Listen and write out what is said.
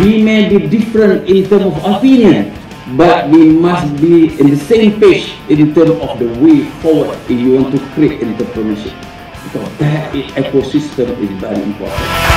we may be different in terms of opinion, but we must be in the same page in terms of the way forward if you want to create entrepreneurship. So that ecosystem is very important.